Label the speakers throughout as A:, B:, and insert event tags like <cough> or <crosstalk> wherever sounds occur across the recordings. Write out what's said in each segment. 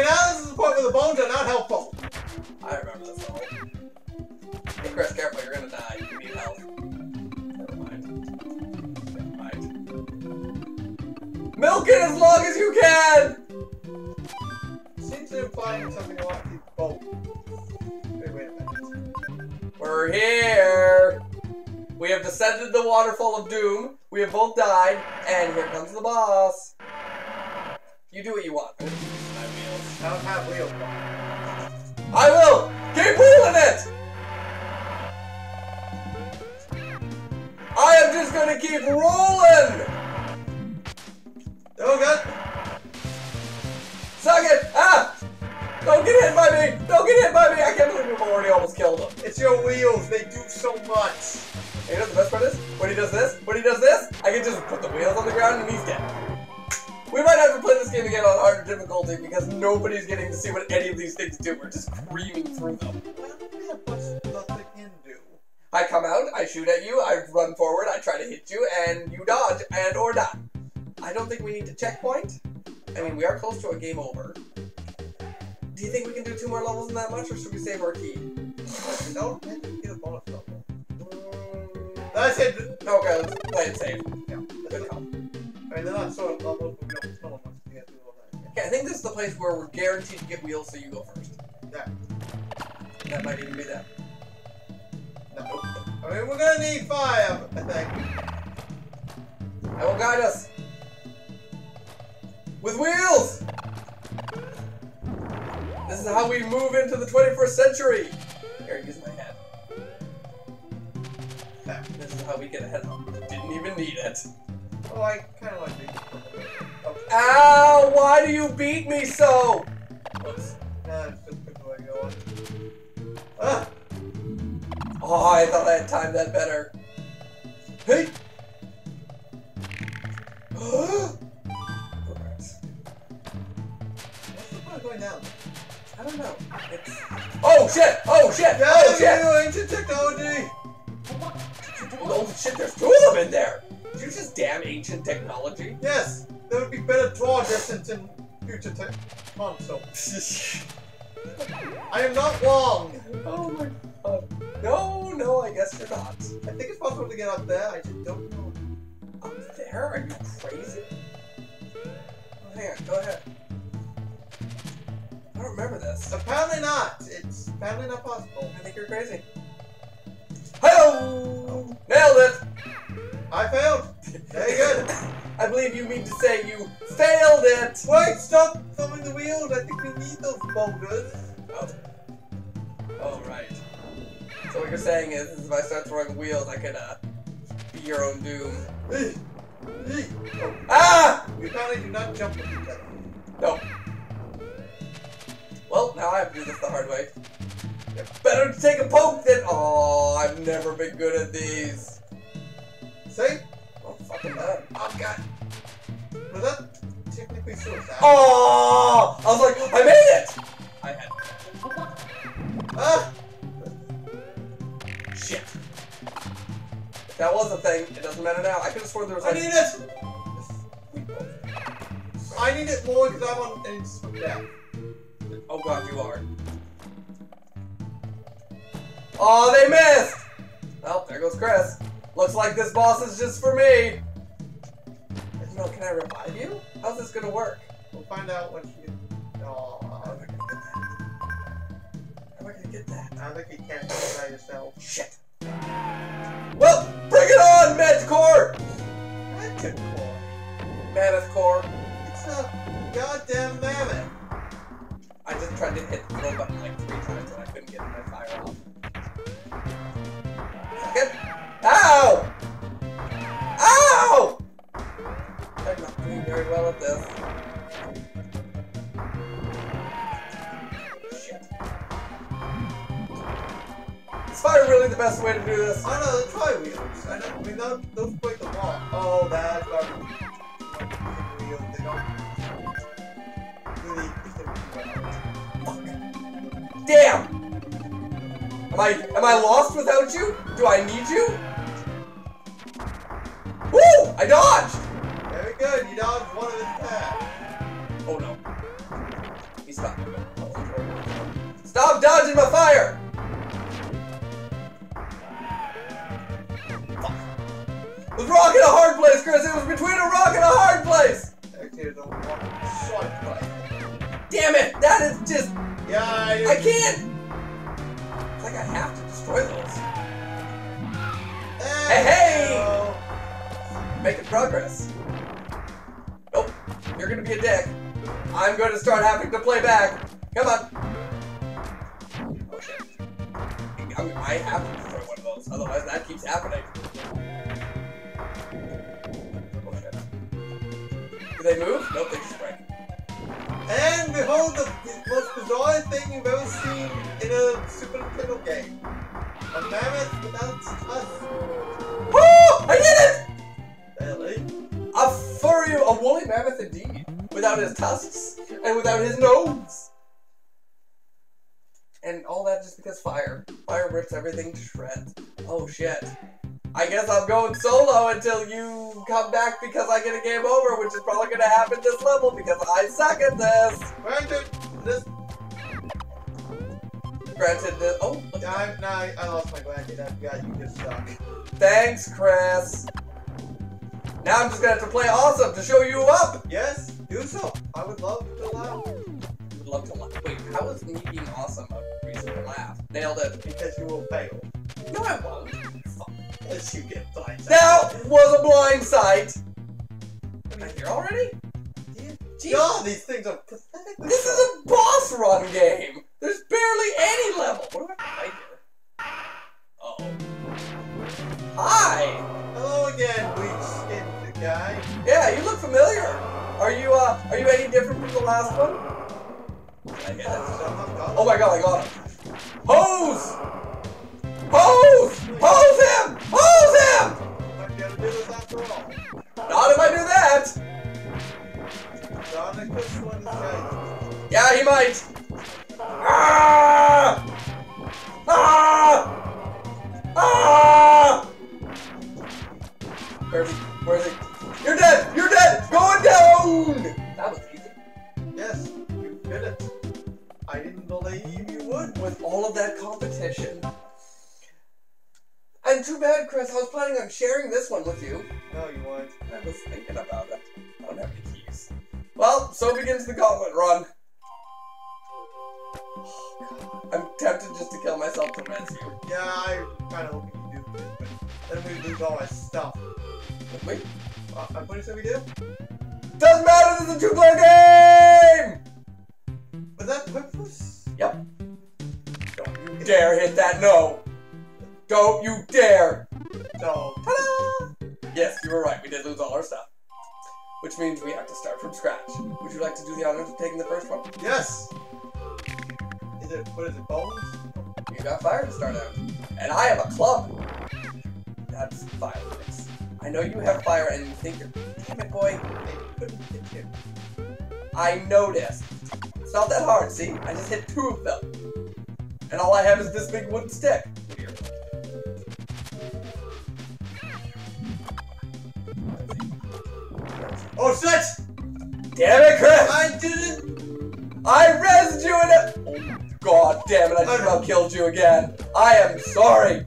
A: Okay, now this is the point where the bones are not helpful.
B: I remember this level. Hey Chris, careful, you're gonna die. You need help. Never mind. Never mind. Milk it as long as you can!
A: Seems to implying something about the boat. Wait, wait a minute.
B: We're here! We have descended the waterfall of doom. We have both died, and here comes the boss. You do what you want. My wheels.
A: I don't have wheels.
B: I will! Keep wheeling it! I am just gonna keep rolling!
A: Oh god!
B: Suck it! Ah! Don't get hit by me! Don't get hit by me! I can't believe we've already almost killed him.
A: It's your wheels, they do so much.
B: And you know what the best part is? When he does this, when he does this, I can just put the wheels on the ground and he's dead. We might have to play this game again on harder difficulty because nobody's getting to see what any of these things do. We're just screaming through them.
A: Well, yeah, what's nothing can do?
B: I come out, I shoot at you, I run forward, I try to hit you, and you dodge and or die. I don't think we need to checkpoint. I mean, we are close to a game over. Do you think we can do two more levels in that much, or should we save our key?
A: No, you get a bonus level.
B: Mm,
A: I said,
B: Okay, let's play it safe.
A: yeah,
B: Good call.
A: I mean, they're not sort of levels, but we don't know much to get through all that.
B: Okay, I think this is the place where we're guaranteed to get wheels, so you go first.
A: Yeah.
B: That might even be that.
A: No. I mean, we're gonna need five, I think.
B: I will guide us. With wheels! This is how we move into the 21st century. Here, use my head. This is how we get ahead. On. Didn't even need it.
A: Oh, I kind of like these. Oh,
B: Ow! Why do you beat me so? Whoops.
A: nah, it's just a good way. Ah!
B: Oh, I thought I had timed that better. Hey! <gasps>
A: What's the point going down?
B: I don't know. It's... Oh shit! Oh shit! Oh shit!
A: ancient technology!
B: Oh shit! There's two of them in there. Damn ancient technology?
A: Yes, there would be better draw distance in future tech console. <laughs> I am not wrong!
B: oh my god. No, no, I guess you're not.
A: I think it's possible to get up there, I just don't know.
B: Up there? Are you crazy? Oh, hang on, go ahead. I don't remember this.
A: Apparently not. It's apparently not possible.
B: I think you're crazy. Hello! Nailed it!
A: I failed. Very good.
B: I believe you mean to say you failed it!
A: Wait, stop throwing the wheels. I think we need those boulders.
B: Oh. Oh, right. So what you're saying is, is if I start throwing wheels, I could, uh, be your own doom. <gasps> Ah!
A: we apparently do not jump with each other.
B: No. Well, now I have to do this the hard way. Better to take a poke than. Oh, I've never been good at these.
A: See?
B: Oh, fucking bad.
A: Oh god. That technically suicide?
B: Oh! I was like, I made it! I had.
A: Ah!
B: Shit. If that was a thing, it doesn't matter now. I could have sworn there was
A: I need it! I need it more because I'm on an instant.
B: Oh god, you are. Oh, they missed! Well, there goes Chris. Looks like this boss is just for me. Can I revive you? How's this gonna work?
A: We'll find out once you get. Oh,
B: How am I gonna get that?
A: I think you can't do it by yourself.
B: Shit. Well, bring it on, Manticore!
A: A.
B: Mammoth Core.
A: It's a goddamn mammoth.
B: I just tried to hit the button like three times and I couldn't get my fire off. I'm not doing very well at this. Shit. Is fire really the best way to do this?
A: Oh no, the tri wheels. I, know, I mean, those, break the wall. Oh, that's garbage. They don't really
B: Fuck. Damn! Am I am I lost without you? Do I need you? Woo! I dodged!
A: Good, you dodged one of his attacks.
B: Oh no. He's Stop. Stop dodging my fire! Fuck. It was rock in a hard place, Chris. It was between a rock and a hard place.
A: Actually, don't want short fight.
B: Damn it! That is just.
A: Yeah, I,
B: I can't. It's like I have to destroy those.
A: Hey,
B: hey! Making progress. You're gonna be a dick. I'm going to start having to play back. Come on. Oh shit. I, mean, I have to destroy one of those, otherwise that keeps happening. Oh shit. Do they move? Nope, they just break.
A: And behold the most bizarre thing you've ever seen in a Super Nintendo game. A mammoth without tusks.
B: Woo! I did it!
A: Really?
B: A furry, a woolly mammoth indeed. Without his tusks and without his nose. And all that just because fire. Fire rips everything to shreds. Oh shit. I guess I'm going solo until you come back because I get a game over, which is probably gonna happen this level because I suck at this.
A: Granted, this
B: Granted, this. Oh, look
A: time, nah, I lost my blanket. I forgot you just suck.
B: Thanks, Chris. Now I'm just gonna have to play awesome to show you up.
A: Yes, do so. I would love to laugh.
B: Would love to laugh. Wait, how is me being awesome a reason to laugh? Nailed it.
A: Because you will fail.
B: No, I won't. Fuck.
A: Unless you get blindsided.
B: That was a blind sight. Am I here already? Jeez.
A: God, these things are pathetic.
B: This is a boss run game. There's barely any level. What do I have to here? Uh oh. Hi.
A: Hello again.
B: Yeah, you look familiar. Are you uh are you any different from the last one? Did I hit? Oh my god, I got him. Hose! Hose! Hose him! Hose him!
A: Might be able do this after all.
B: Not if I do that!
A: Sonic this one is right.
B: Yeah, he might! Ah! Chris. I was planning on sharing this one with you.
A: No, you weren't.
B: I was thinking about it. I don't have any keys. Well, so begins the gauntlet run. Oh, <sighs> I'm tempted just to kill myself to res you.
A: Yeah, I kind of hoping you do. But then we lose all our stuff.
B: Wait,
A: Uh, I'm pretty sure we do.
B: doesn't matter. This is a two-player game.
A: Was that?
B: Yep. Don't you dare hit that no. Don't you dare.
A: No.
B: Ta-da! Yes, you were right. We did lose all our stuff. Which means we have to start from scratch. Would you like to do the honors of taking the first one?
A: Yes. Is it what is it? Bones?
B: You got fire to start out. And I have a club. That's violence. I know you have fire and you think you're. Damn it, boy.
A: It couldn't hit you.
B: I noticed. It's not that hard, see? I just hit two of them. And all I have is this big wooden stick.
A: Oh shit!
B: Damn it, Chris!
A: I didn't.
B: I rezzed you in it! God damn it, I just about killed you again. I am sorry.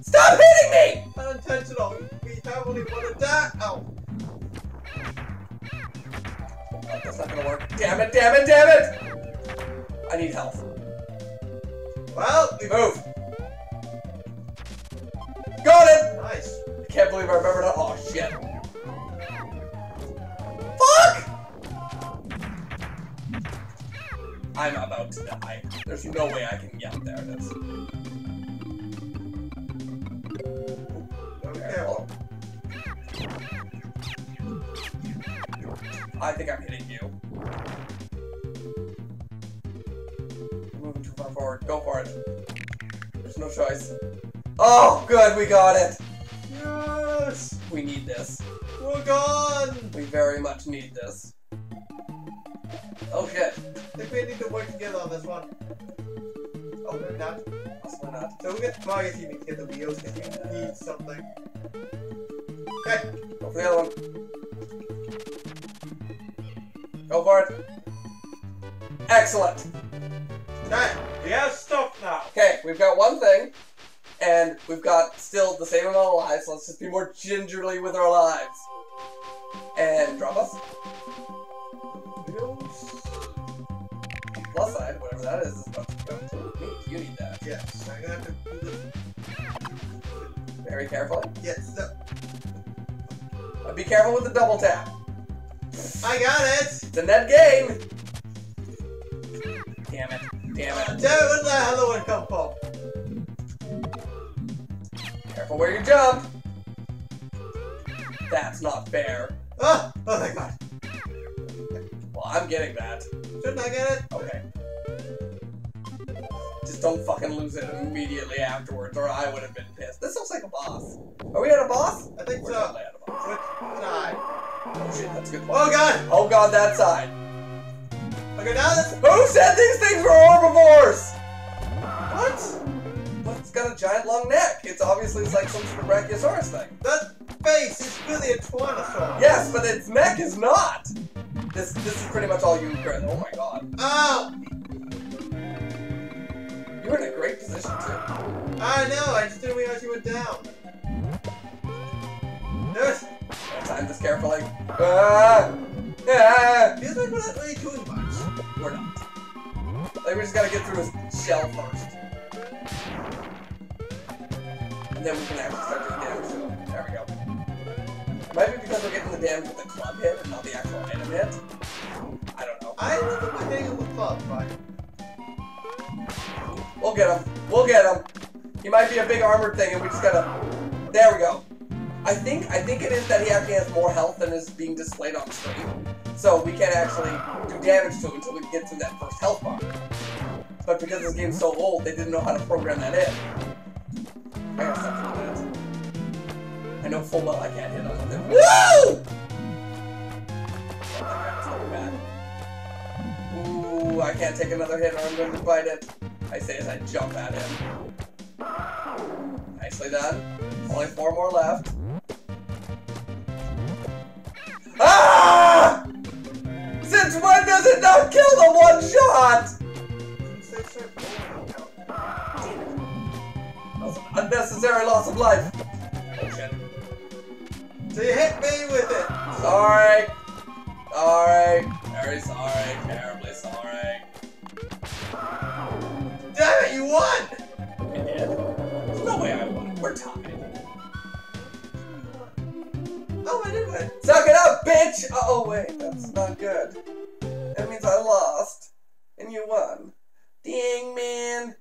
B: Stop hitting me!
A: Unintentional. We have only one attack. Oh.
B: Oh, that's not gonna work. Damn it, damn it, damn it! I need health.
A: Well, we
B: Move. Got it!
A: Nice.
B: I can't believe I remembered that. Oh, shit. I'm about to die. There's no way I can. get there it is. I think I'm hitting you. Moving too far forward. Go for it. There's no choice. Oh, good, we got it.
A: Yes.
B: We need this.
A: We're gone.
B: We very much need this. Oh shit.
A: I think we need to work together on this one. Oh, no, not.
B: Also not.
A: So we get the Mario team to get the wheels because we need something. Okay.
B: Go for the other one. Go for it. Excellent.
A: Okay, we have stuff now.
B: Okay, we've got one thing, and we've got still the same amount of lives. Let's just be more gingerly with our lives. And drop us. Plus side, whatever that is, is about to go to me. You need that.
A: Yes, I'm gonna have to do this.
B: Very carefully.
A: Yes, no.
B: Uh, Be careful with the double tap.
A: I got it!
B: It's a net game! Damn it. Damn it.
A: Damn it, where did that other one come from?
B: Careful where you jump. That's not fair.
A: Oh, oh my god.
B: Well, I'm getting that.
A: Shouldn't I get it?
B: Okay. Just don't fucking lose it immediately afterwards, or I would have been pissed. This looks like a boss. Are we at a boss?
A: I think
B: We're
A: so.
B: at a boss.
A: Which side?
B: Oh shit, that's a good.
A: Oh god!
B: Oh god, that side.
A: Okay, now this.
B: Who said these things were herbivores?
A: What?
B: It's got a giant long neck. It's obviously it's like some sort of brachiosaurus thing.
A: That face is really a Tyrannosaurus.
B: Yes, but its neck is not. This this is pretty much all you Chris. Oh my god.
A: Oh!
B: You're in a great position too.
A: I know, I just didn't realize you went down. There's.
B: Time this carefully. Ah! Ah!
A: Feels like we're not really doing much.
B: We're not. Like we just gotta get through his shell first. And then we can actually start doing damage to him. There we go. Might be because we're getting the damage with the club hit and not the actual We'll get him. We'll get him. He might be a big armored thing and we just gotta... There we go. I think I think it is that he actually has more health than is being displayed on screen. So we can't actually do damage to him until we get through that first health bar. But because this game's so old, they didn't know how to program that in. I gotta that. I know full well I can't hit him. Woo! I can't take another hit or I'm going to bite it. I say as I jump at him. Nicely done. Only four more left. Ah! Since when does it not kill the one shot? Unnecessary loss of life.
A: So you hit me with it!
B: Sorry. Sorry. Very sorry.
A: Won!
B: There's no way I won. We're tied.
A: Oh, I did win.
B: Suck it up, bitch! Oh, wait, that's not good. That means I lost, and you won. Dang, man.